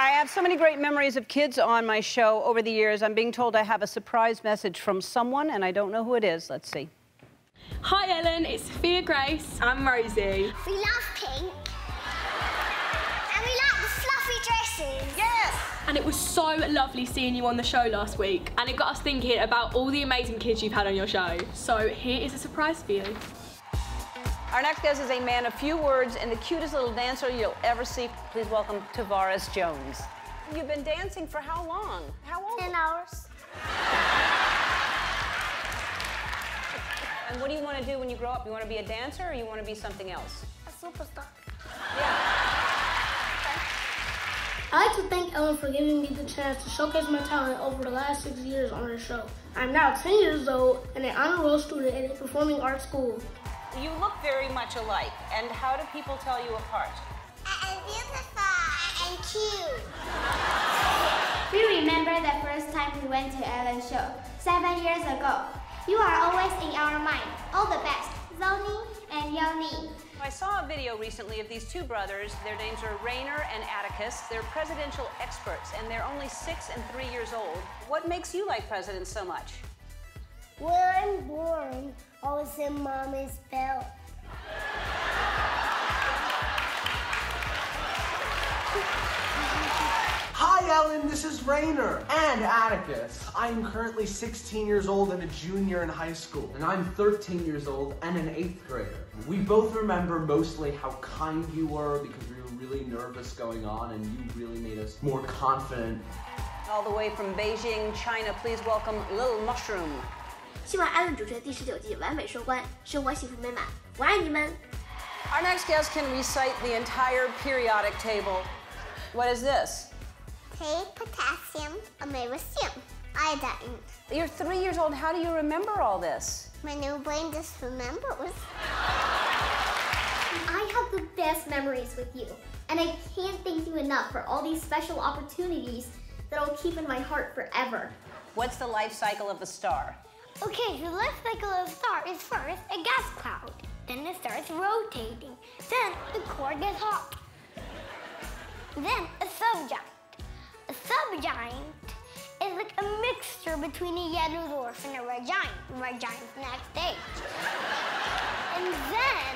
I have so many great memories of kids on my show over the years. I'm being told I have a surprise message from someone, and I don't know who it is. Let's see. Hi, Ellen. It's Sophia Grace. I'm Rosie. We love pink. And we like the fluffy dresses. Yes! And it was so lovely seeing you on the show last week. And it got us thinking about all the amazing kids you've had on your show. So here is a surprise for you. Our next guest is a man of few words and the cutest little dancer you'll ever see. Please welcome Tavaris Jones. You've been dancing for how long? How old? 10 hours. And what do you want to do when you grow up? You want to be a dancer or you want to be something else? A superstar. Yeah. I'd like to thank Ellen for giving me the chance to showcase my talent over the last six years on her show. I'm now 10 years old and an honor roll student at a performing arts school. You look very much alike. And how do people tell you apart? I am beautiful. And cute. We remember the first time we went to Ellen's show, seven years ago. You are always in our mind. All the best, Zony and Yony. I saw a video recently of these two brothers. Their names are Rainer and Atticus. They're presidential experts, and they're only six and three years old. What makes you like presidents so much? When I'm born, I was in mommy's belt. Hi, Ellen. This is Rainer and Atticus. I am currently 16 years old and a junior in high school. And I'm 13 years old and an eighth grader. We both remember mostly how kind you were because we were really nervous going on and you really made us more confident. All the way from Beijing, China, please welcome Little Mushroom. 希望艾伦主持的第十九季完美收官，生活幸福美满。我爱你们。 Our next guest can recite the entire periodic table. What is this? Take potassium, magnesium, iodine. You're three years old. How do you remember all this? My new brain just remembers. I have the best memories with you, and I can't thank you enough for all these special opportunities that I'll keep in my heart forever. What's the life cycle of a star? Okay, the life cycle of a star is first a gas cloud. Then it starts rotating. Then the core gets hot. Then a subgiant. A subgiant is like a mixture between a yellow dwarf and a red giant. Red giant's next stage. And then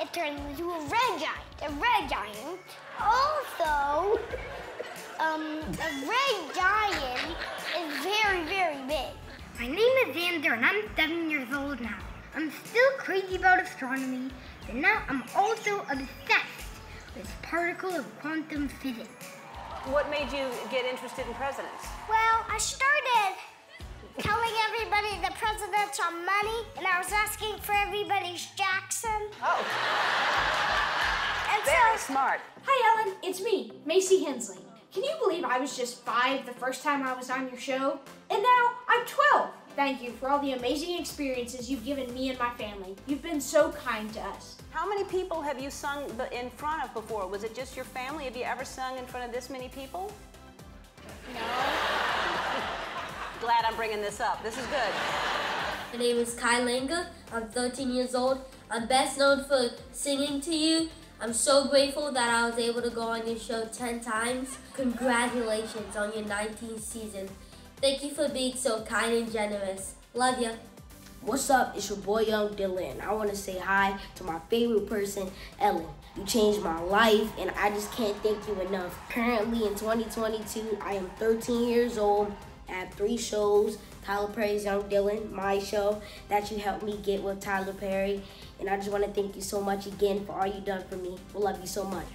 it turns into a red giant. A red giant also, um, a red name is Xander and I'm seven years old now. I'm still crazy about astronomy, but now I'm also obsessed with particle of quantum physics. What made you get interested in presidents? Well, I started telling everybody the presidents are money, and I was asking for everybody's Jackson. Oh, And very so, smart. Hi, Ellen. It's me, Macey Hensley. Can you believe I was just five the first time I was on your show? And now I'm 12. Thank you for all the amazing experiences you've given me and my family. You've been so kind to us. How many people have you sung in front of before? Was it just your family? Have you ever sung in front of this many people? No. Glad I'm bringing this up. This is good. My name is Kai Langer. I'm 13 years old. I'm best known for singing to you. I'm so grateful that I was able to go on your show 10 times. Congratulations on your 19th season. Thank you for being so kind and generous. Love ya. What's up? It's your boy Young Dylan. I want to say hi to my favorite person, Ellen. You changed my life, and I just can't thank you enough. Currently in 2022, I am 13 years old. I have three shows Tyler Perry's Young Dylan, my show that you helped me get with Tyler Perry. And I just want to thank you so much again for all you've done for me. We love you so much.